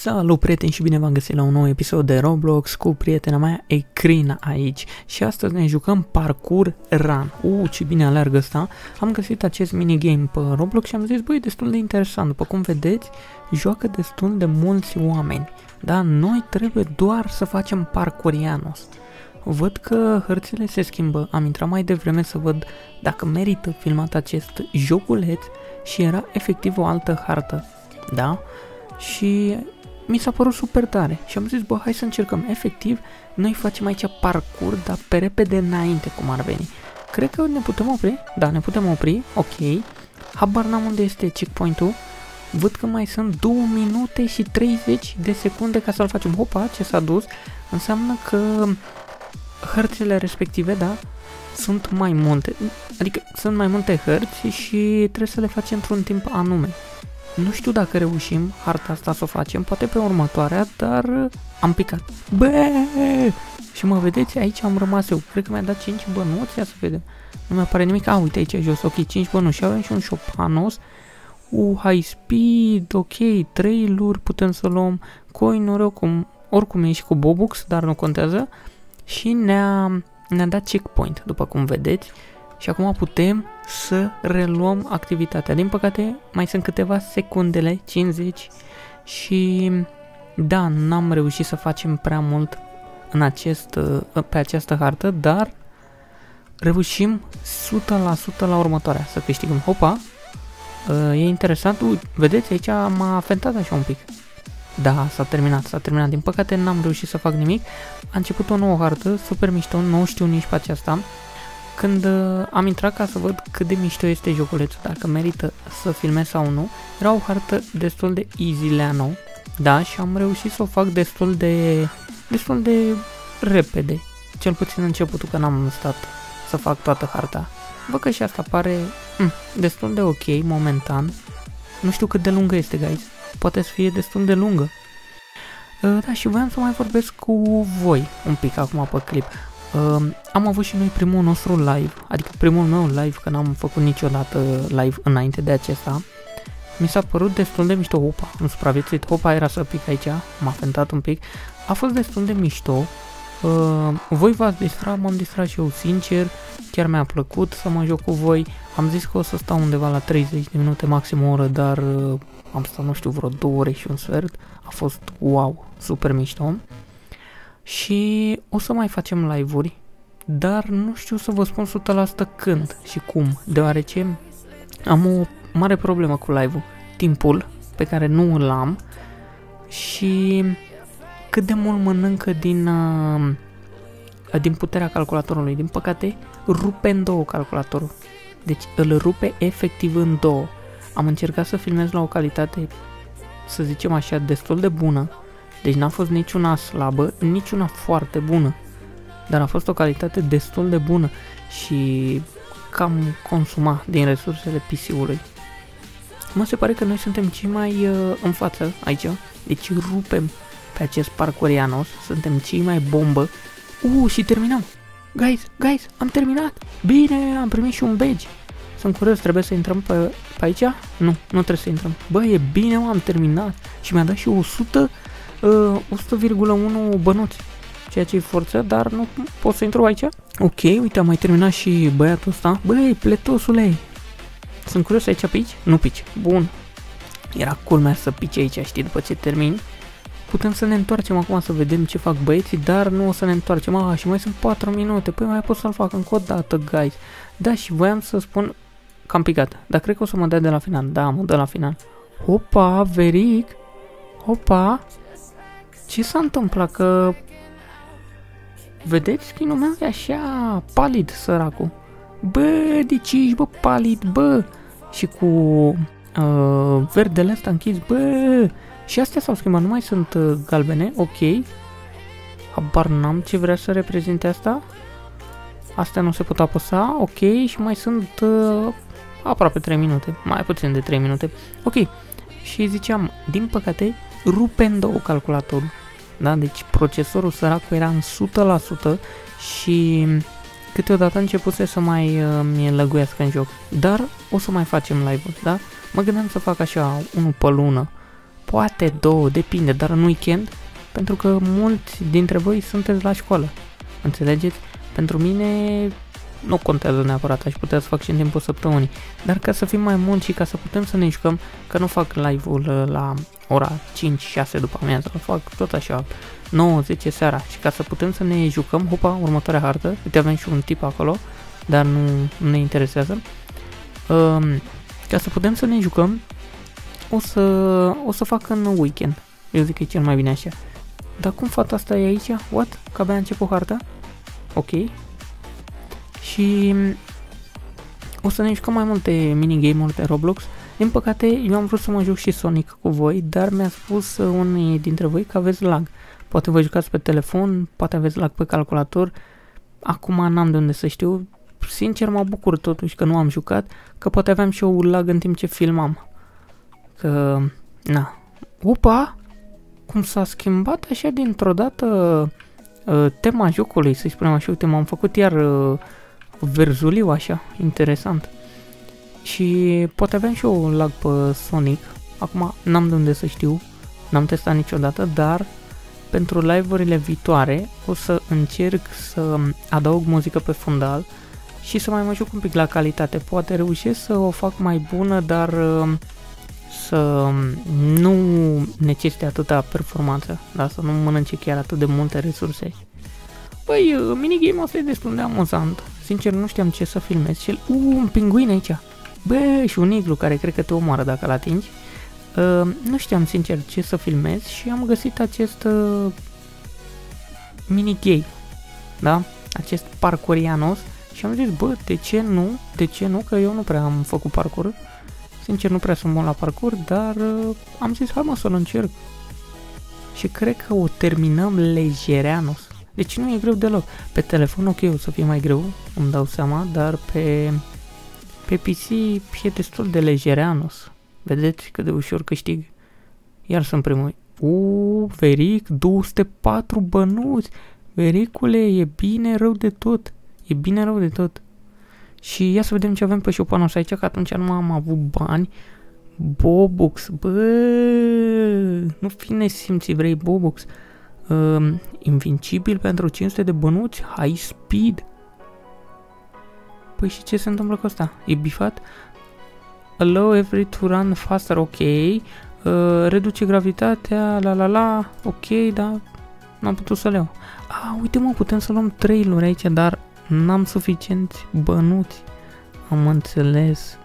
Salut prieteni și bine v-am găsit la un nou episod de Roblox cu prietena mea Ecrina aici și astăzi ne jucăm parcur run. Uh, ce bine alergă ăsta. Am găsit acest minigame pe Roblox și am zis, băi, destul de interesant. După cum vedeți, joacă destul de mulți oameni. Da, noi trebuie doar să facem parcurianos. Văd că hărțile se schimbă, am intrat mai devreme să văd dacă merită filmat acest joculeț și era efectiv o altă hartă. Da? Și mi s-a părut super tare și am zis, bă, hai să încercăm. Efectiv, noi facem aici parcur, dar pe repede înainte, cum ar veni. Cred că ne putem opri. Da, ne putem opri. Ok. Habar n-am unde este checkpoint-ul. Văd că mai sunt 2 minute și 30 de secunde ca să-l facem. Hopa, ce s-a dus. Înseamnă că hărțile respective, da, sunt mai multe. Adică sunt mai multe hărți și trebuie să le facem într-un timp anume. Nu știu dacă reușim harta asta să o facem, poate pe următoarea, dar am picat. Bă! Și mă vedeți, aici am rămas eu. Cred că mi-a dat 5 bănuți, ia să vedem. Nu mi apare nimic. A, uite aici jos, ok, 5 bănuți. Și avem și un șopanos. U, high speed, ok, 3 luri putem să luăm. Coinuri, oricum, oricum e și cu Bobux, dar nu contează. Și ne-a, ne-a dat checkpoint, după cum vedeți și acum putem să reluăm activitatea. Din păcate, mai sunt câteva secundele, 50, și da, n-am reușit să facem prea mult în acest, pe această hartă, dar reușim 100% la următoarea să câștigăm. Hopa! E interesant, Ui, vedeți, aici m-a fentat așa un pic. Da, s-a terminat, s-a terminat. Din păcate n-am reușit să fac nimic. A început o nouă hartă, super mișto, nu știu nici pe aceasta. Când uh, am intrat ca să văd cât de mișto este joculețul, dacă merită să filmez sau nu, era o hartă destul de easy leano, da, și am reușit să o fac destul de, destul de repede, cel puțin începutul că n-am stat să fac toată harta. Văd că și asta pare mm, destul de ok momentan. Nu știu cât de lungă este, guys. Poate să fie destul de lungă. Uh, da, și voiam să mai vorbesc cu voi un pic acum pe clip. Uh, am avut și noi primul nostru live, adică primul meu live, că n-am făcut niciodată live înainte de acesta. Mi s-a părut destul de mișto, opa, am supraviețuit, hopa era să pic aici, m-a fentat un pic. A fost destul de mișto, uh, voi v-ați distrat, m-am distrat și eu sincer, chiar mi-a plăcut să mă joc cu voi. Am zis că o să stau undeva la 30 de minute, maxim o oră, dar uh, am stat, nu știu, vreo 2 ore și un sfert. A fost wow, super mișto și o să mai facem live-uri, dar nu știu să vă spun 100% când și cum, deoarece am o mare problemă cu live-ul. Timpul pe care nu îl am și cât de mult mănâncă din, uh, din puterea calculatorului. Din păcate, rupe în două calculatorul. Deci îl rupe efectiv în două. Am încercat să filmez la o calitate, să zicem așa, destul de bună, deci n-a fost niciuna slabă, niciuna foarte bună. Dar a fost o calitate destul de bună și cam consuma din resursele PC-ului. Mă se pare că noi suntem cei mai uh, în față aici, deci rupem pe acest parcurianos, suntem cei mai bombă. Uh, și terminăm! Guys, guys, am terminat! Bine, am primit și un badge. Sunt curios, trebuie să intrăm pe, pe aici? Nu, nu trebuie să intrăm. Bă, e bine, am terminat. Și mi-a dat și 100 uh, 100,1 bănuți, ceea ce e forță, dar nu pot să intru aici. Ok, uite, am mai terminat și băiatul ăsta. Băi, pletosule! Sunt curios aici pici? Nu pici. Bun. Era culmea să pici aici, știi, după ce termin. Putem să ne întoarcem acum să vedem ce fac băieții, dar nu o să ne întoarcem. Ah, și mai sunt 4 minute. Păi mai pot să-l fac încă o dată, guys. Da, și voiam să spun că am picat. Dar cred că o să mă dea de la final. Da, mă dă la final. Opa, veric. Opa. Ce s-a întâmplat? Că... Vedeți? Skin-ul meu e așa palid, săracul. Bă, de ce ești, bă, palid, bă? Și cu uh, verdele ăsta închis, bă. Și astea s-au schimbat, nu mai sunt uh, galbene, ok. Habar n-am ce vrea să reprezinte asta. Astea nu se pot apăsa, ok. Și mai sunt uh, aproape 3 minute, mai puțin de 3 minute. Ok. Și ziceam, din păcate, rupe în două calculatorul. Da? Deci procesorul săracul era în 100% și câteodată începuse să mai uh, mi lăguiască în joc. Dar o să mai facem live-uri, da? Mă gândeam să fac așa unul pe lună. poate două, depinde, dar în weekend, pentru că mulți dintre voi sunteți la școală. Înțelegeți? Pentru mine nu contează neapărat, aș putea să fac și în timpul săptămânii, dar ca să fim mai mulți și ca să putem să ne jucăm, că nu fac live-ul uh, la ora 5-6 după amiază, îl fac tot așa 9-10 seara și ca să putem să ne jucăm, hupa, următoarea hartă, uite avem și un tip acolo, dar nu, nu ne interesează, um, ca să putem să ne jucăm, o să, o să fac în weekend, eu zic că e cel mai bine așa. Dar cum fata asta e aici? What? Că abia a început harta? Ok, și o să ne jucăm mai multe minigame-uri pe Roblox. Din păcate, eu am vrut să mă joc și Sonic cu voi, dar mi-a spus unii dintre voi că aveți lag. Poate vă jucați pe telefon, poate aveți lag pe calculator. Acum n-am de unde să știu. Sincer, mă bucur totuși că nu am jucat, că poate aveam și eu lag în timp ce filmam. Că, na. Upa! Cum s-a schimbat așa dintr-o dată uh, tema jocului, să spunem așa. Uite, m-am făcut iar... Uh, verzuliu așa, interesant. Și poate aveam și eu lag pe Sonic, acum n-am de unde să știu, n-am testat niciodată, dar pentru live-urile viitoare o să încerc să adaug muzică pe fundal și să mai mă joc un pic la calitate. Poate reușesc să o fac mai bună, dar um, să nu necesite atâta performanță, da? să nu mănânce chiar atât de multe resurse. Păi, minigame-ul ăsta e destul de amuzant. Sincer, nu știam ce să filmez și el... Uh, un pinguin aici! Bă, și un iglu care cred că te omoară dacă l atingi. Uh, nu știam sincer ce să filmez și am găsit acest uh, minigame, da? Acest parcurianos și am zis, bă, de ce nu? De ce nu? Că eu nu prea am făcut parcur. Sincer, nu prea sunt bun la parcur, dar uh, am zis, hai mă să-l încerc. Și cred că o terminăm legereanos. Deci nu e greu deloc. Pe telefon ok o să fie mai greu, îmi dau seama, dar pe, pe PC e destul de lejereanos. Vedeți cât de ușor câștig? Iar sunt primul. Uuu, Veric, 204 bănuți. Vericule, e bine rău de tot. E bine rău de tot. Și ia să vedem ce avem pe șopanos aici, că atunci nu am avut bani. Bobux, bă, nu fi nesimți, vrei Bobux uh, invincibil pentru 500 de bănuți, high speed. Păi și ce se întâmplă cu asta? E bifat? Allow every to run faster, ok. Uh, reduce gravitatea, la la la, ok, da, n-am putut să le iau. Ah, uite mă, putem să luăm trailuri aici, dar n-am suficienți bănuți. Am înțeles.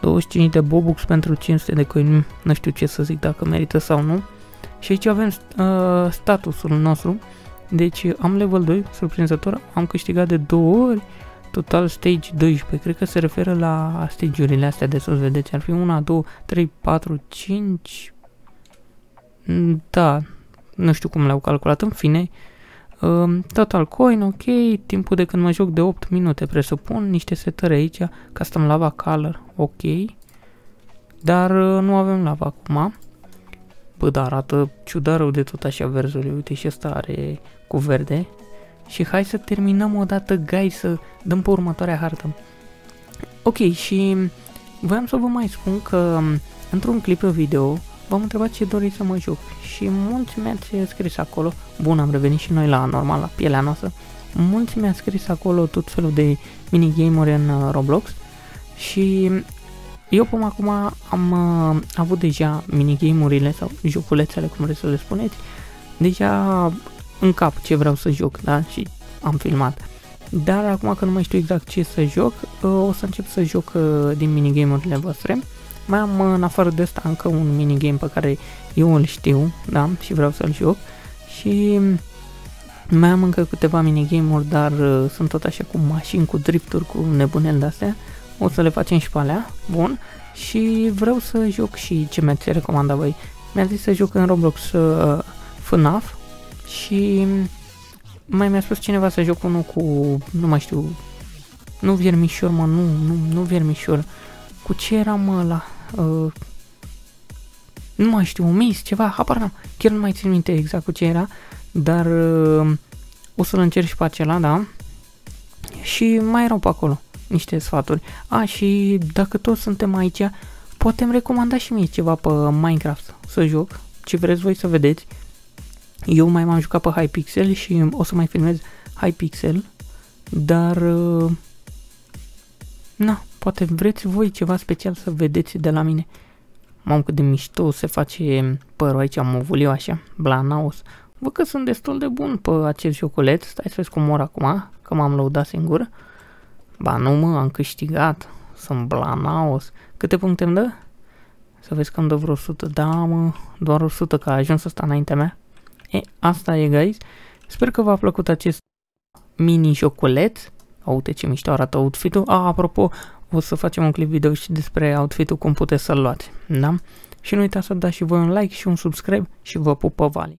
25 de bobux pentru 500 de coin, nu știu ce să zic dacă merită sau nu. Și aici avem uh, statusul nostru. Deci am level 2, surprinzător, am câștigat de două ori, total stage 12, cred că se referă la stage-urile astea de sus, vedeți, ar fi 1, 2, 3, 4, 5, da, nu știu cum le-au calculat, în fine, uh, total coin, ok, timpul de când mă joc de 8 minute, presupun, niște setări aici, custom lava color, ok, dar uh, nu avem lava acum, Bă, dar arată ciudat rău de tot așa verzul. Uite și ăsta are cu verde. Și hai să terminăm odată, guys, să dăm pe următoarea hartă. Ok, și voiam să vă mai spun că într-un clip video v-am întrebat ce doriți să mă joc. Și mulți mi-ați scris acolo, bun, am revenit și noi la normal, la pielea noastră, mulți mi-ați scris acolo tot felul de minigame-uri în uh, Roblox. Și eu până acum am uh, avut deja minigame-urile sau joculețele, cum vreți să le spuneți, deja în cap ce vreau să joc, da? Și am filmat. Dar acum că nu mai știu exact ce să joc, uh, o să încep să joc uh, din minigame-urile voastre. Mai am uh, în afară de asta încă un minigame pe care eu îl știu, da? Și vreau să-l joc. Și mai am încă câteva minigame-uri, dar uh, sunt tot așa cu mașini, cu drifturi, cu nebunel de-astea o să le facem și pe alea, bun, și vreau să joc și ce mi-ați recomandat voi. Mi-a zis să joc în Roblox uh, FNAF și mai mi-a spus cineva să joc unul cu, nu mai știu, nu viermișor, mă, nu, nu, nu viermișor, cu ce era, mă, la, uh, nu mai știu, mis, ceva, habar n-am, chiar nu mai țin minte exact cu ce era, dar uh, o să-l încerc și pe acela, da, și mai erau pe acolo niște sfaturi. A, și dacă toți suntem aici, poate îmi recomanda și mie ceva pe Minecraft să joc, ce vreți voi să vedeți. Eu mai m-am jucat pe Hypixel și o să mai filmez Hypixel, dar... Uh, na, poate vreți voi ceva special să vedeți de la mine. Mamă, cât de mișto se face părul aici, movuliu așa, blanaos. Văd că sunt destul de bun pe acest joculeț. Stai să vezi cum mor acum, că m-am lăudat singur. Ba nu mă, am câștigat. Sunt blanaos. Câte puncte îmi dă? Să vezi că îmi dă vreo 100. Da, mă, doar 100 că a ajuns ăsta înaintea mea. E, asta e, guys. Sper că v-a plăcut acest mini joculeț. Uite ce mișto arată outfit-ul. A, apropo, o să facem un clip video și despre outfit-ul cum puteți să-l luați. Da? Și nu uitați să dați și voi un like și un subscribe și vă pupă Vali.